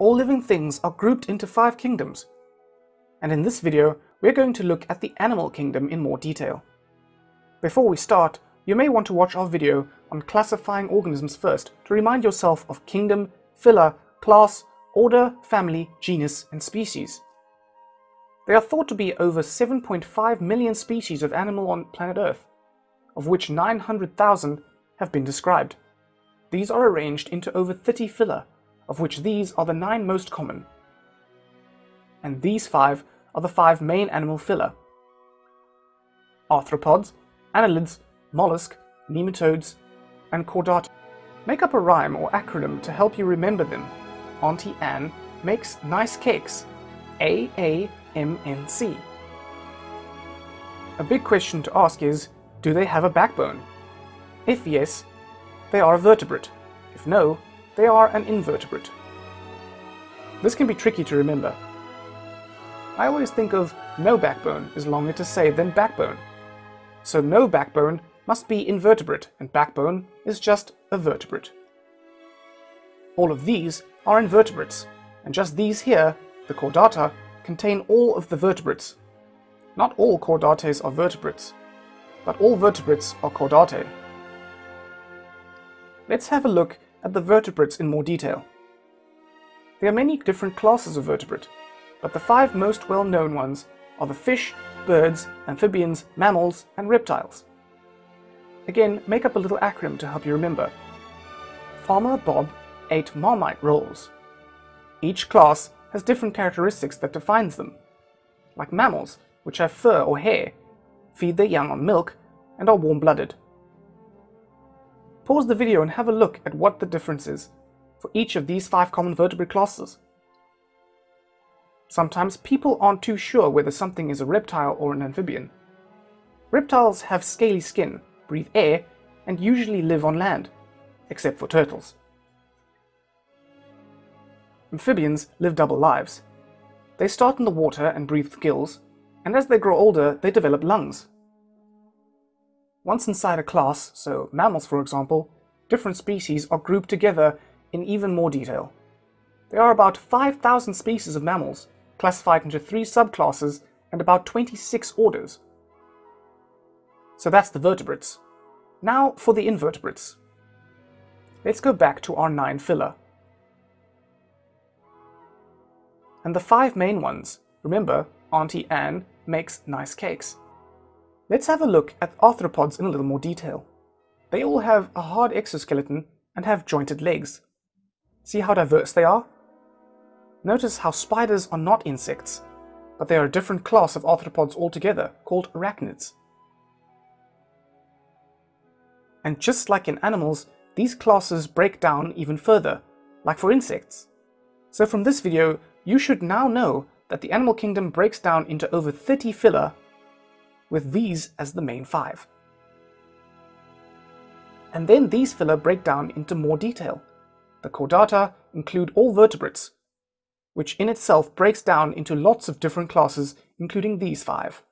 all living things are grouped into five kingdoms. And in this video, we're going to look at the animal kingdom in more detail. Before we start, you may want to watch our video on classifying organisms first to remind yourself of kingdom, phyla, class, order, family, genus, and species. There are thought to be over 7.5 million species of animal on planet Earth, of which 900,000 have been described. These are arranged into over 30 phyla, of which these are the nine most common. And these five are the five main animal phyla. Arthropods, annelids, mollusk, nematodes, and chordata. Make up a rhyme or acronym to help you remember them. Auntie Anne makes nice cakes. A-A-M-N-C. A big question to ask is, do they have a backbone? If yes, they are a vertebrate. If no, they are an invertebrate. This can be tricky to remember. I always think of no backbone is longer to say than backbone. So no backbone must be invertebrate and backbone is just a vertebrate. All of these are invertebrates, and just these here, the chordata, contain all of the vertebrates. Not all chordates are vertebrates, but all vertebrates are chordate. Let's have a look at the vertebrates in more detail. There are many different classes of vertebrate, but the five most well-known ones are the fish, birds, amphibians, mammals, and reptiles. Again, make up a little acronym to help you remember. Farmer Bob ate marmite rolls. Each class has different characteristics that defines them. Like mammals, which have fur or hair, feed their young on milk, and are warm-blooded. Pause the video and have a look at what the difference is for each of these five common vertebrate classes. Sometimes people aren't too sure whether something is a reptile or an amphibian. Reptiles have scaly skin, breathe air, and usually live on land, except for turtles. Amphibians live double lives. They start in the water and breathe gills, and as they grow older, they develop lungs. Once inside a class, so mammals for example, different species are grouped together in even more detail. There are about 5,000 species of mammals, classified into three subclasses and about 26 orders. So that's the vertebrates. Now for the invertebrates. Let's go back to our nine phyla. And the five main ones, remember, Auntie Anne makes nice cakes. Let's have a look at arthropods in a little more detail. They all have a hard exoskeleton and have jointed legs. See how diverse they are? Notice how spiders are not insects, but they are a different class of arthropods altogether, called arachnids. And just like in animals, these classes break down even further, like for insects. So from this video, you should now know that the animal kingdom breaks down into over 30 phyla with these as the main five. And then these phyla break down into more detail. The chordata include all vertebrates, which in itself breaks down into lots of different classes, including these five.